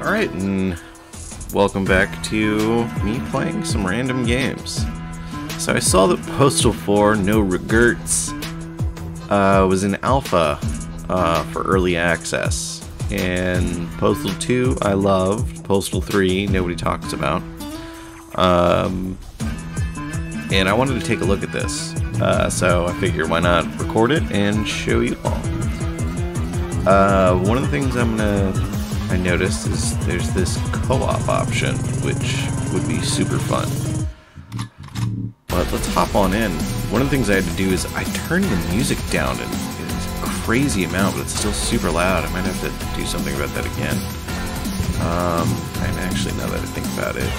Alright, and welcome back to me playing some random games. So I saw that Postal 4, No Regerts, uh, was in alpha uh, for early access. And Postal 2, I loved. Postal 3, nobody talks about. Um, and I wanted to take a look at this. Uh, so I figured why not record it and show you all. Uh, one of the things I'm gonna I noticed is there's this co-op option, which would be super fun. But let's hop on in. One of the things I had to do is I turned the music down in a crazy amount, but it's still super loud. I might have to do something about that again. Um, and actually, now that I think about it,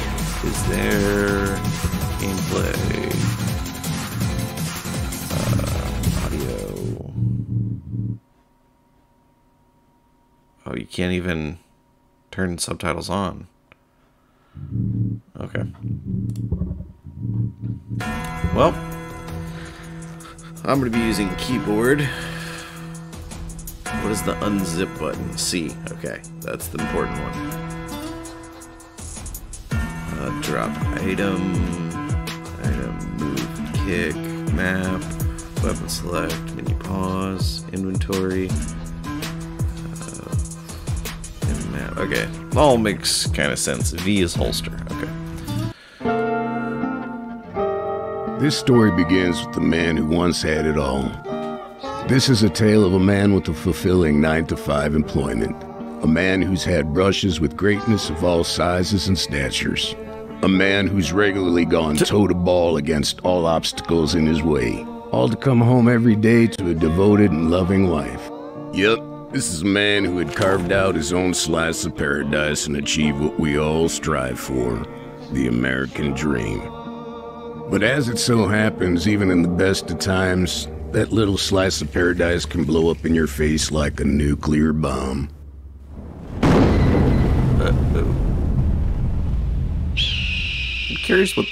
is there gameplay? Oh, you can't even turn subtitles on. Okay. Well, I'm going to be using keyboard. What is the unzip button? C. Okay, that's the important one. Uh, drop item, item, move, kick, map, weapon select, menu pause, inventory. Okay. All makes kind of sense. V is holster. Okay. This story begins with the man who once had it all. This is a tale of a man with a fulfilling 9 to 5 employment. A man who's had brushes with greatness of all sizes and statures. A man who's regularly gone toe to ball against all obstacles in his way. All to come home every day to a devoted and loving wife. Yep, this is a man who had carved out his own slice of paradise and achieved what we all strive for the American dream. But as it so happens, even in the best of times, that little slice of paradise can blow up in your face like a nuclear bomb. Uh, I'm curious what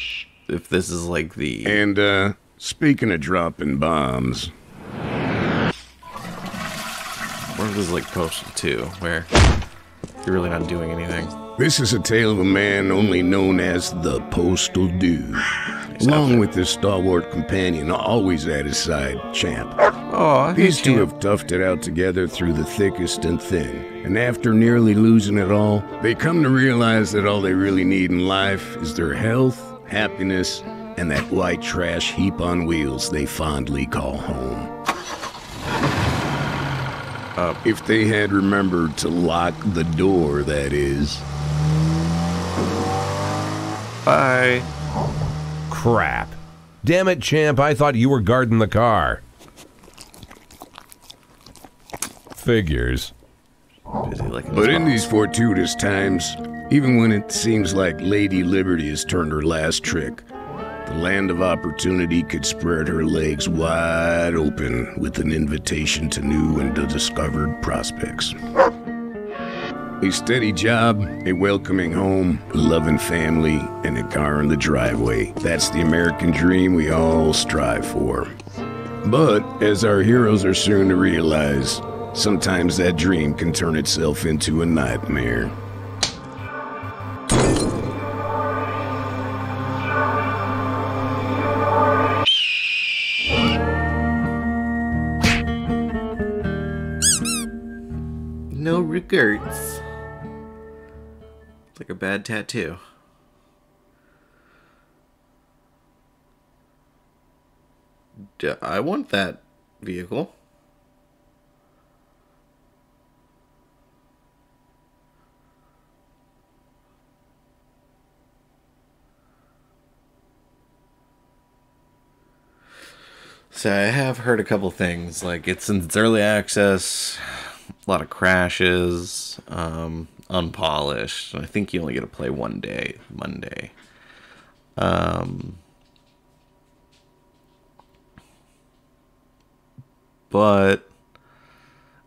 if this is like the And uh speaking of dropping bombs, Or if this is like Postal 2, where you're really not doing anything. This is a tale of a man only known as the Postal Dude. Along with his stalwart companion, always at his side, Champ. Oh, These two have toughed it out together through the thickest and thin. And after nearly losing it all, they come to realize that all they really need in life is their health, happiness, and that white trash heap on wheels they fondly call home. Uh, if they had remembered to lock the door, that is. Bye. Crap. Damn it, champ, I thought you were guarding the car. Figures. But in these fortuitous times, even when it seems like Lady Liberty has turned her last trick, the land of opportunity could spread her legs wide open with an invitation to new and undiscovered prospects. A steady job, a welcoming home, a loving family, and a car in the driveway. That's the American dream we all strive for. But, as our heroes are soon to realize, sometimes that dream can turn itself into a nightmare. It's like a bad tattoo. I want that vehicle. So I have heard a couple things like it's in its early access a lot of crashes, um, unpolished. I think you only get to play one day, Monday. Um, but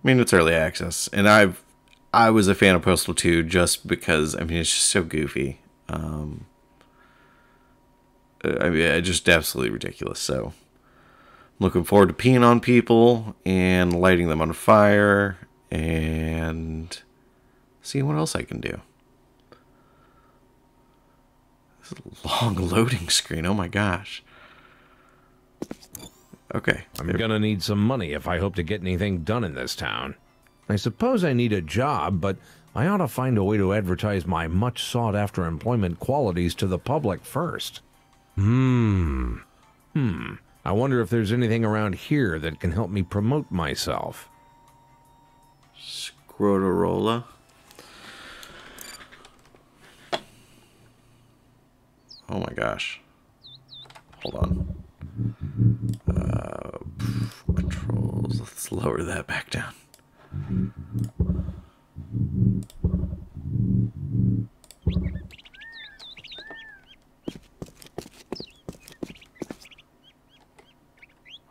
I mean, it's early access, and I've I was a fan of Postal 2 just because I mean it's just so goofy. Um, I mean, it's just absolutely ridiculous. So, looking forward to peeing on people and lighting them on fire and see what else I can do. This is a long loading screen. Oh my gosh. Okay. I'm there. gonna need some money if I hope to get anything done in this town. I suppose I need a job, but I ought to find a way to advertise my much sought after employment qualities to the public first. Hmm. Hmm. I wonder if there's anything around here that can help me promote myself. Scrotorola. Oh my gosh. Hold on. Uh, controls. Let's lower that back down.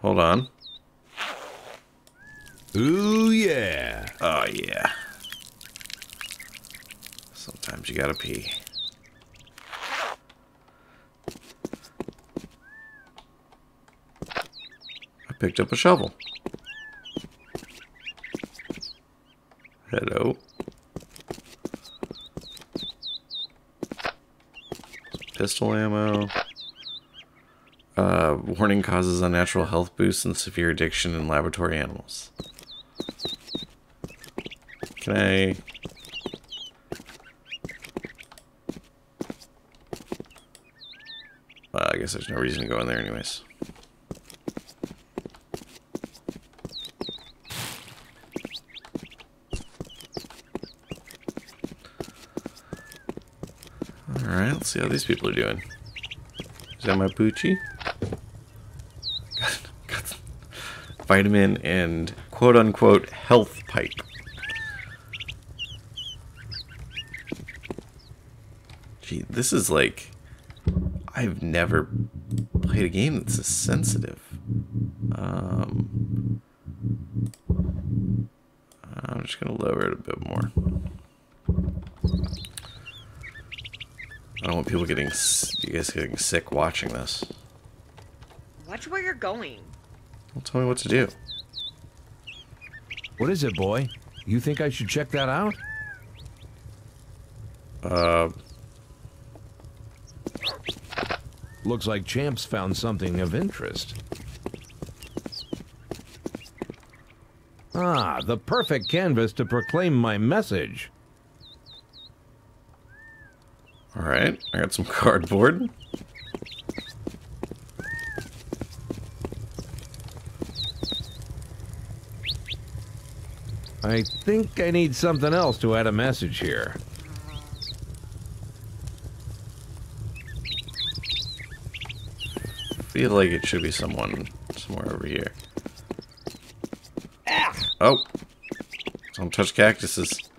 Hold on. Ooh, yeah. Oh, yeah. Sometimes you gotta pee. I picked up a shovel. Hello. Pistol ammo. Uh, warning causes unnatural health boosts and severe addiction in laboratory animals. Can I... Well, I guess there's no reason to go in there anyways. Alright, let's see how these people are doing. Is that my Poochie? Got, got vitamin and quote unquote health pipe. Gee, this is like. I've never played a game that's this sensitive. Um, I'm just gonna lower it a bit more. I don't want people getting, you guys getting sick watching this. Watch where you're going. Well, tell me what to do. What is it, boy? You think I should check that out? Uh, Looks like Champ's found something of interest. Ah, the perfect canvas to proclaim my message. all right. I got some cardboard. I think I need something else to add a message here. Feel like it should be someone somewhere over here. Ah! Oh, don't touch cactuses.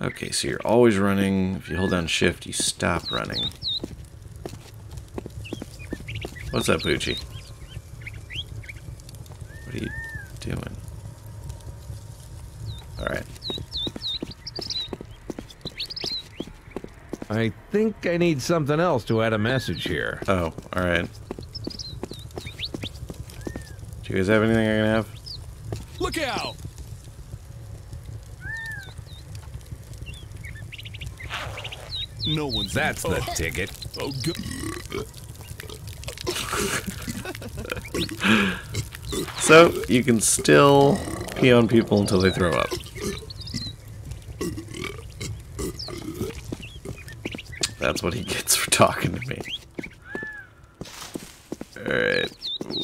Okay, so you're always running. If you hold down shift, you stop running. What's up, Poochie? What are you doing? Alright. I think I need something else to add a message here. Oh, alright. Do you guys have anything I can have? Look out! No one's That's the ticket. Oh, good. So, you can still pee on people until they throw up. That's what he gets for talking to me. Alright.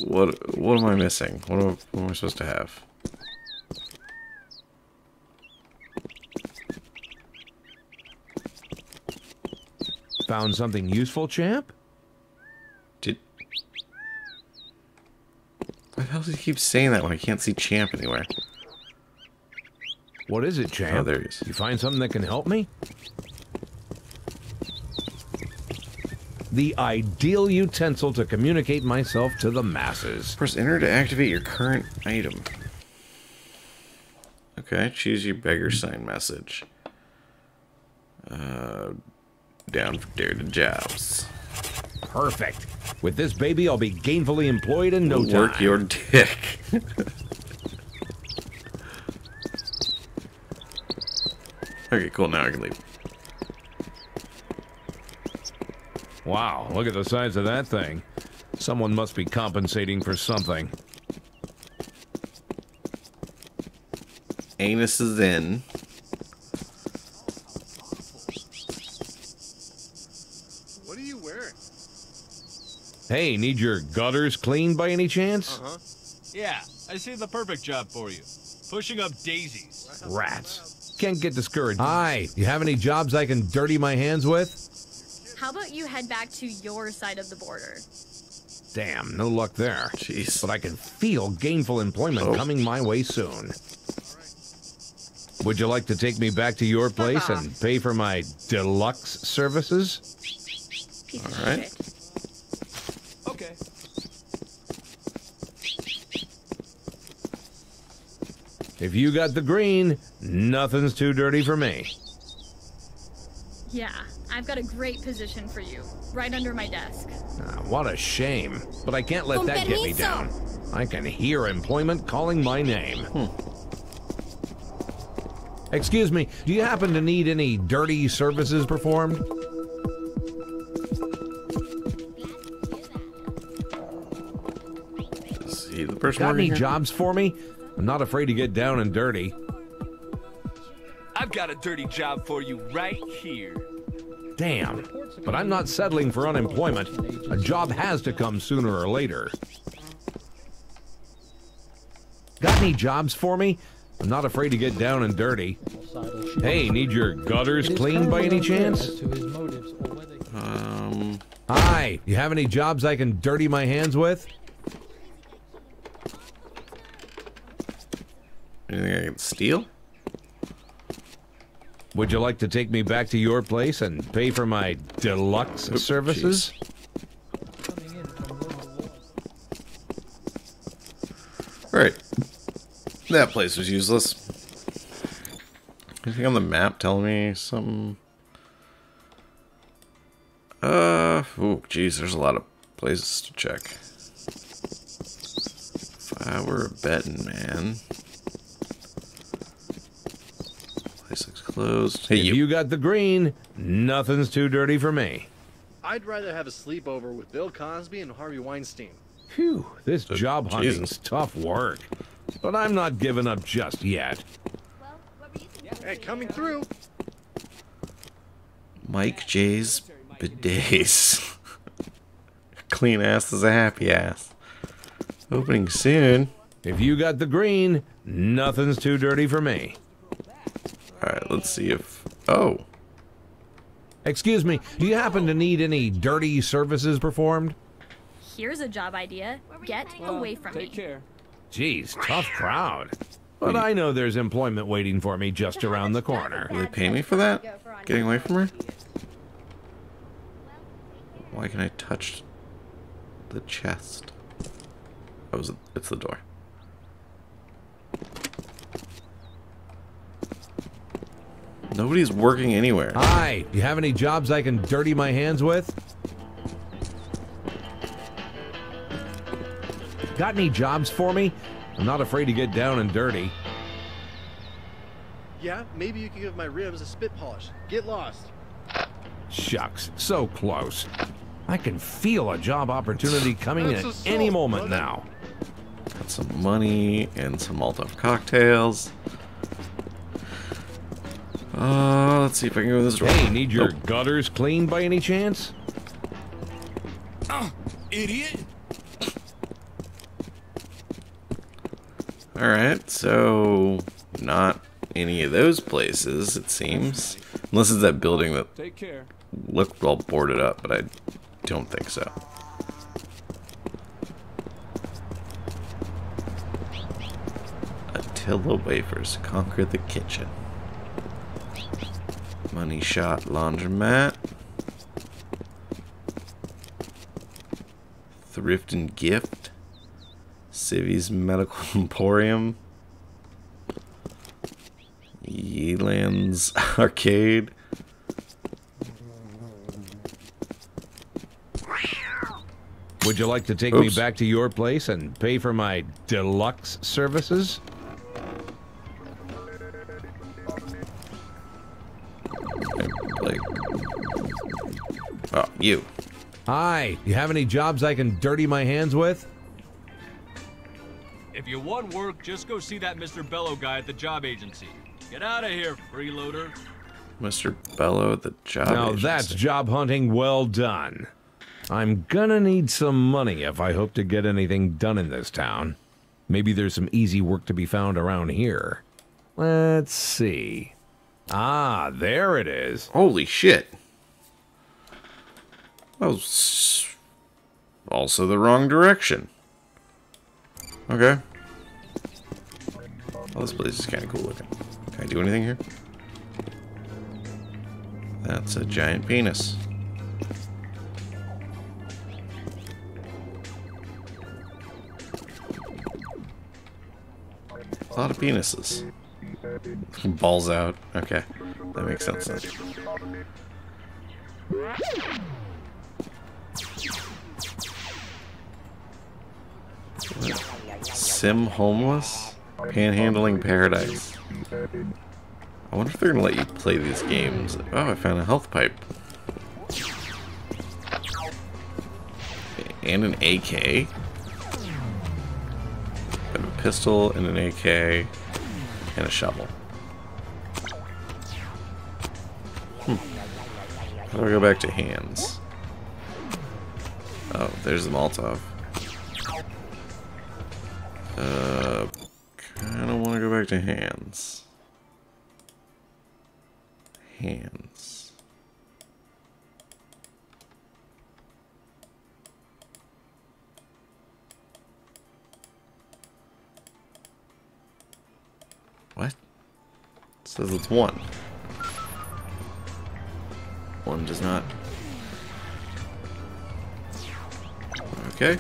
What what am I missing? What am, what am I supposed to have? Found something useful, Champ? Did Why the hell does he keep saying that when I can't see Champ anywhere? What is it, oh, Champ? Oh, there he is. You find something that can help me? The ideal utensil to communicate myself to the masses. Press enter to activate your current item. Okay, choose your beggar sign message. Uh, down for dare to jobs. Perfect. With this baby, I'll be gainfully employed in no time. Work your dick. okay, cool. Now I can leave. Wow, look at the size of that thing. Someone must be compensating for something. Anus is in. What are you wearing? Hey, need your gutters cleaned by any chance? Uh huh. Yeah, I see the perfect job for you. Pushing up daisies. Rats. Can't get discouraged. Hi, you have any jobs I can dirty my hands with? How about you head back to your side of the border? Damn, no luck there. Jeez. But I can feel gainful employment Oh. coming my way soon. Would you like to take me back to your uh-huh. place and pay for my deluxe services? Piece All right. shit. Okay. If you got the green, nothing's too dirty for me. Yeah, I've got a great position for you, right under my desk. Ah, what a shame. But I can't let Con that get me down. I can hear employment calling my name. Excuse me, do you happen to need any dirty services performed? Is the person Got any here? jobs for me? I'm not afraid to get down and dirty. I've got a dirty job for you right here. Damn. But I'm not settling for unemployment. A job has to come sooner or later. Got any jobs for me? I'm not afraid to get down and dirty. Hey, need your gutters cleaned by any chance? Um, Hi, you have any jobs I can dirty my hands with? anything I can steal? Would you like to take me back to your place and pay for my deluxe Oop, services? Right. That place was useless. Anything on the map telling me something? Uh, oh, geez, there's a lot of places to check. If I were a betting man. Place looks closed. Hey, If you. you got the green, nothing's too dirty for me. I'd rather have a sleepover with Bill Cosby and Harvey Weinstein. Phew, this job hunting's Jesus. tough work. But I'm not giving up just yet. Hey, coming through. Mike J's Bidets. Clean ass is a happy ass. Opening soon. If you got the green, nothing's too dirty for me. Alright, let's see if. Oh. Excuse me, do you happen to need any dirty services performed? Here's a job idea. Get away from Take me. care. Geez, tough crowd. But I know there's employment waiting for me just around the corner. Will they pay me for that? Getting away from her? Why can I touch the chest? Oh, is it- it's the door. Nobody's working anywhere. Hi, you have any jobs I can dirty my hands with? Got any jobs for me? I'm not afraid to get down and dirty. Yeah, maybe you could give my ribs a spit polish. Get lost. Shucks, so close. I can feel a job opportunity coming That's at any moment brother. now. Got some money and some Molotov cocktails. Uh, let's see if I can go this way. Hey, need your Nope. gutters cleaned by any chance? Idiot. Alright, so not any of those places, it seems. Unless it's that building that Take care. looked all boarded up, but I don't think so. Attila wafers conquer the kitchen. Money shot laundromat. Thrift and gift. Civi's medical emporium. Yeelands arcade. Would you like to take me back to your place and pay for my deluxe services? You Hi, you have any jobs I can dirty my hands with? If you want work, just go see that Mr. Bello guy at the job agency. Get out of here, freeloader. Mr. Bello at the job Now agency. that's job hunting well done. I'm gonna need some money if I hope to get anything done in this town. Maybe there's some easy work to be found around here. Let's see. Ah, there it is. Holy shit. Was also the wrong direction. Okay. Oh, this place is kind of cool looking. Can I do anything here? That's a giant penis. A lot of penises. Balls out. Okay. That makes sense then. Sim homeless? Panhandling paradise. I wonder if they're gonna let you play these games. Oh, I found a health pipe. And an AK. I have a pistol and an AK and a shovel. Hmm. How do I go back to hands? Oh, there's the Molotov. Uh, kinda wanna go back to hands. Hands. What? It says it's one. One does not. Okay.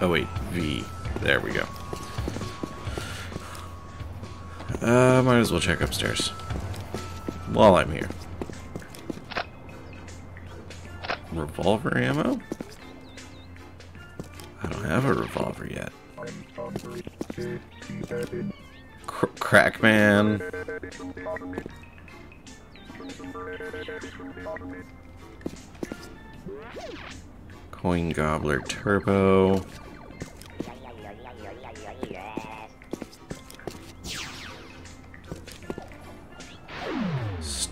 Oh wait, V. There we go. Uh, might as well check upstairs. While I'm here. Revolver ammo? I don't have a revolver yet. Cr Crackman. Coin Gobbler Turbo.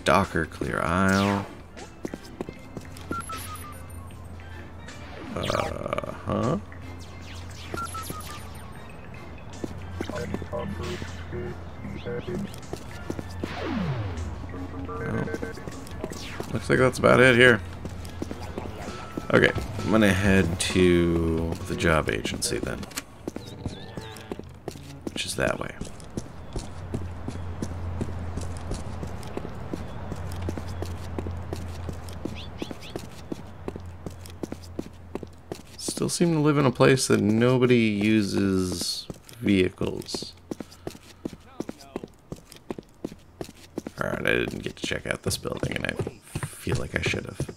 Stalker Clear aisle. Uh huh. Looks like that's about it here. Okay, I'm gonna head to the job agency then. Which is that way. Still seem to live in a place that nobody uses vehicles. Alright, I didn't get to check out this building and I feel like I should have.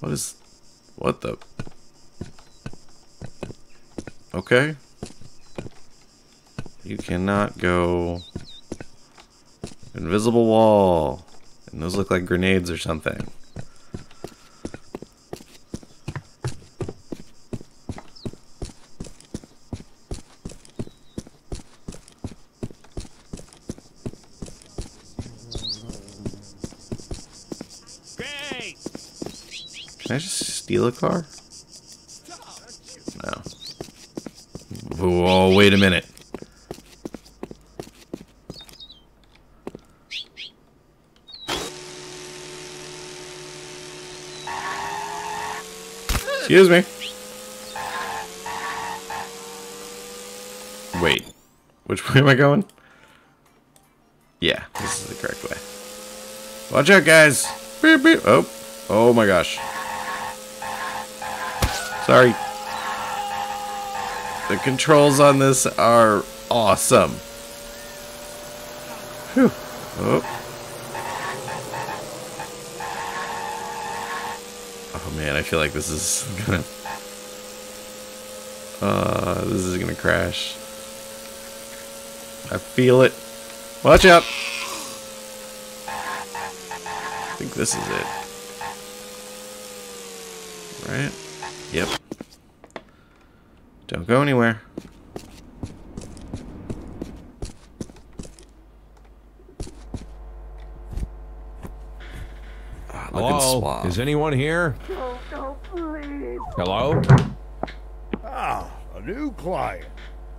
What is... What the... Okay. You cannot go... Invisible wall. And those look like grenades or something. Great! Can I just steal a car? No. Whoa, wait a minute. Excuse me. Wait. Which way am I going? Yeah, this is the correct way. Watch out, guys. Beep, beep. Oh. Oh my gosh. Sorry. The controls on this are awesome. Whew. Oh. Oh man, I feel like this is gonna. Uh, this is gonna crash. I feel it. Watch out! I think this is it. Right? Yep. Don't go anywhere. Ah, looking Hello? Is anyone here? Hello? Ah, a new client.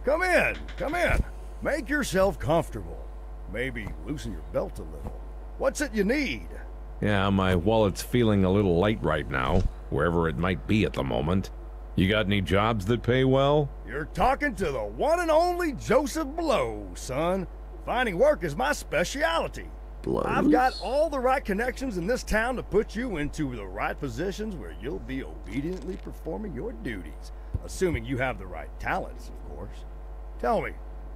Come in, come in. Make yourself comfortable. Maybe loosen your belt a little. What's it you need? Yeah, my wallet's feeling a little light right now, wherever it might be at the moment. You got any jobs that pay well? You're talking to the one and only Joseph Blow, son. Finding work is my specialty. Blows? I've got all the right connections in this town to put you into the right positions where you'll be obediently performing your duties. Assuming you have the right talents, of course. Tell me,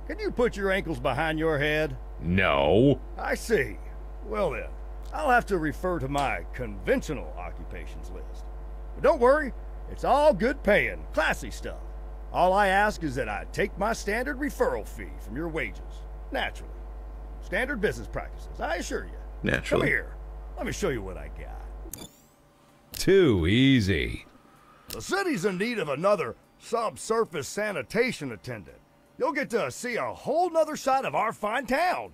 can you put your ankles behind your head? No. I see. Well then, I'll have to refer to my conventional occupations list. But don't worry, it's all good paying, classy stuff. All I ask is that I take my standard referral fee from your wages. Naturally. Standard business practices, I assure you. Naturally. Come here. Let me show you what I got. Too easy. The city's in need of another subsurface sanitation attendant. You'll get to see a whole nother side of our fine town.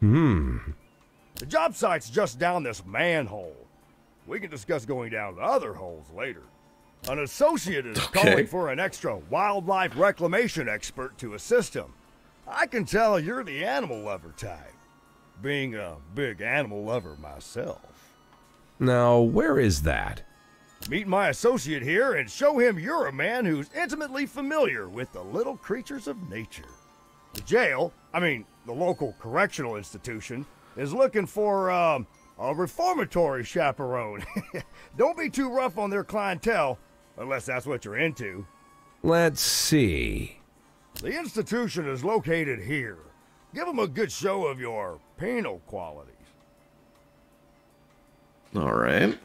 Hmm. The job site's just down this manhole. We can discuss going down the other holes later. An associate is Okay. calling for an extra wildlife reclamation expert to assist him. I can tell you're the animal lover type, being a big animal lover myself. Now, where is that? Meet my associate here and show him you're a man who's intimately familiar with the little creatures of nature. The jail, I mean, the local correctional institution, is looking for um, a reformatory chaperone. Don't be too rough on their clientele, unless that's what you're into. Let's see. The institution is located here. Give them a good show of your penal qualities. All right.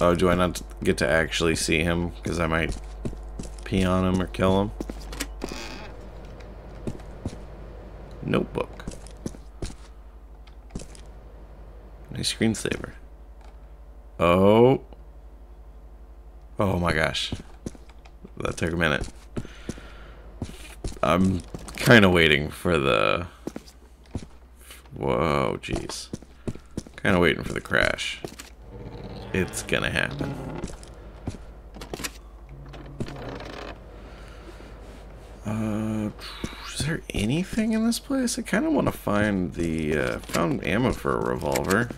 Oh, do I not get to actually see him? Because I might pee on him or kill him. Notebook. Nice screensaver. Oh. Oh my gosh. That took a minute. I'm kind of waiting for the... Whoa, jeez. Kind of waiting for the crash. It's gonna happen. Uh, is there anything in this place? I kind of want to find the, uh, found ammo for a revolver.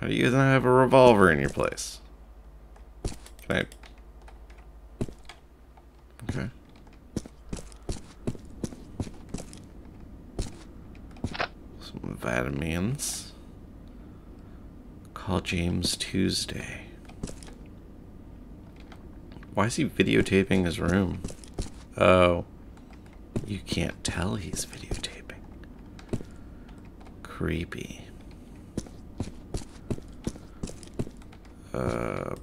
How do you not have a revolver in your place? Can I... Okay. Some vitamins. Call James Tuesday. Why is he videotaping his room? Oh. You can't tell he's videotaping. Creepy. Uh.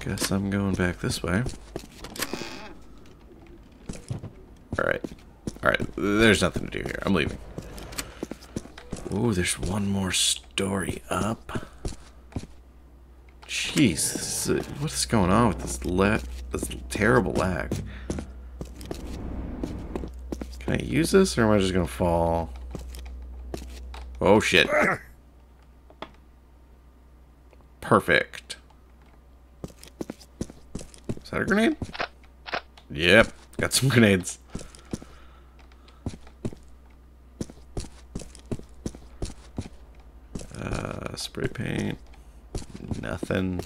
Guess I'm going back this way. Alright. Alright, there's nothing to do here. I'm leaving. Ooh, there's one more story up. Jeez, what is going on with this la this terrible lag? Can I use this, or am I just gonna fall? Oh shit! Perfect. Is that a grenade? Yep, got some grenades. Uh, spray paint. Nothing.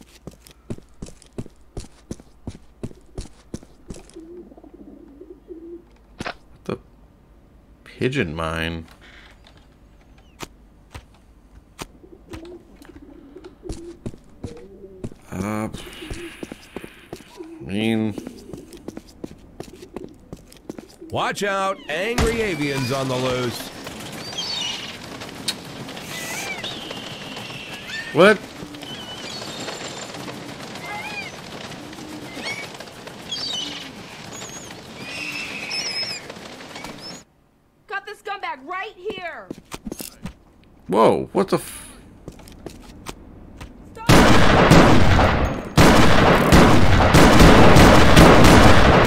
Pigeon mine. Uh, I mean, Watch out, angry avians on the loose. what? Whoa, what the f...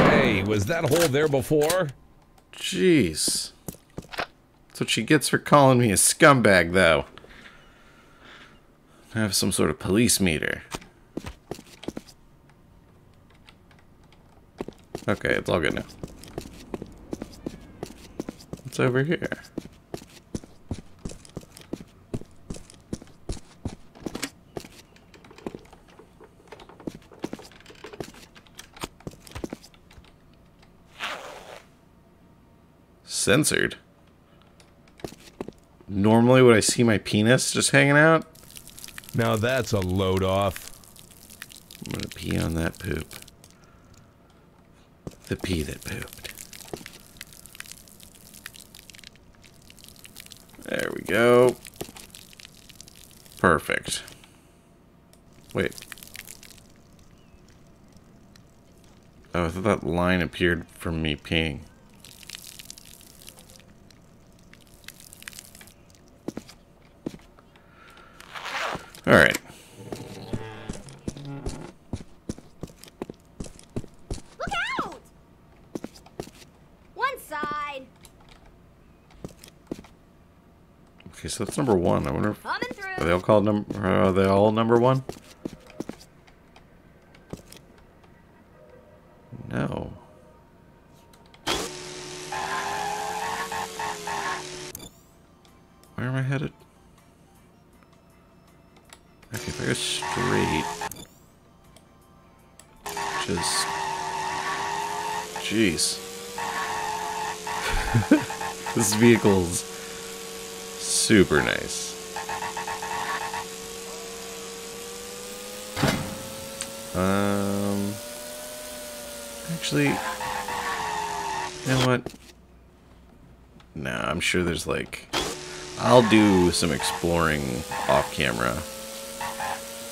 Hey, there before? Jeez. That's what she gets for calling me a scumbag, though. I have some sort of police meter. Okay, it's all good now. What's over here? Censored. Normally, would I see my penis just hanging out? Now that's a load off. I'm gonna pee on that poop. The pee that pooped. There we go. Perfect. Wait. Oh, I thought that line appeared from me peeing. Alright. Look out! One side. Okay, so that's number one. I wonder if are they all called number? Are they all number one? Vehicle's super nice. Um, actually, you know what? No, I'm sure there's like, I'll do some exploring off camera.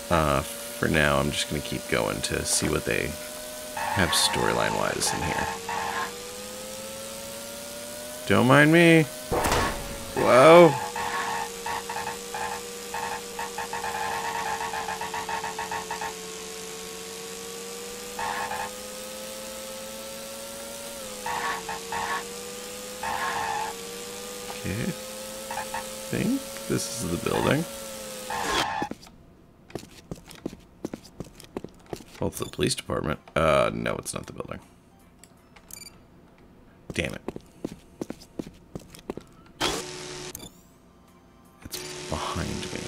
Uh, for now, I'm just gonna keep going to see what they have storyline wise in here. Don't mind me. Whoa. Okay. Think this is the building. Well, it's the police department. Uh, no, it's not the building. Damn it. It's behind me.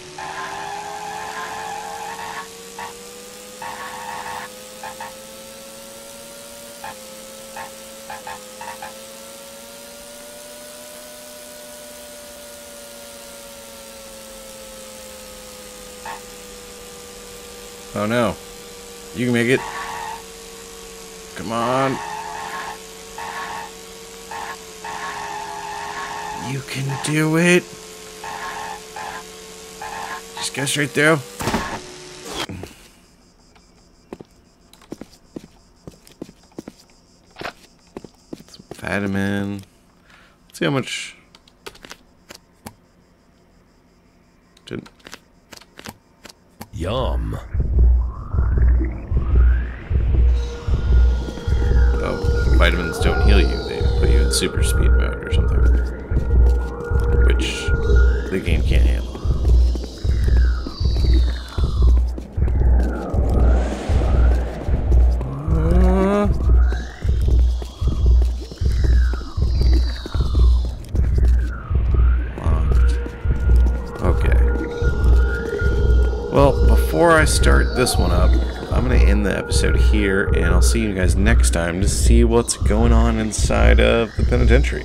Oh no. You can make it. Come on. You can do it. Just go straight through. Some vitamin. Let's see how much. Super speed mode or something. Which the game can't handle. Uh. Okay. Well, before I start this one up, going to end the episode here, and I'll see you guys next time to see what's going on inside of the penitentiary.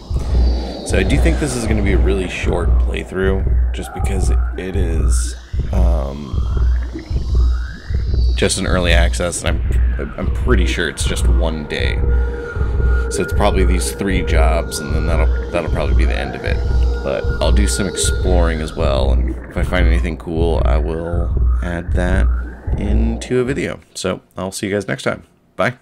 So I do think this is going to be a really short playthrough, just because it is um, just an early access, and I'm I'm pretty sure it's just one day. So it's probably these three jobs, and then that'll that'll probably be the end of it. But I'll do some exploring as well, and if I find anything cool, I will add that into a video. So I'll see you guys next time. Bye.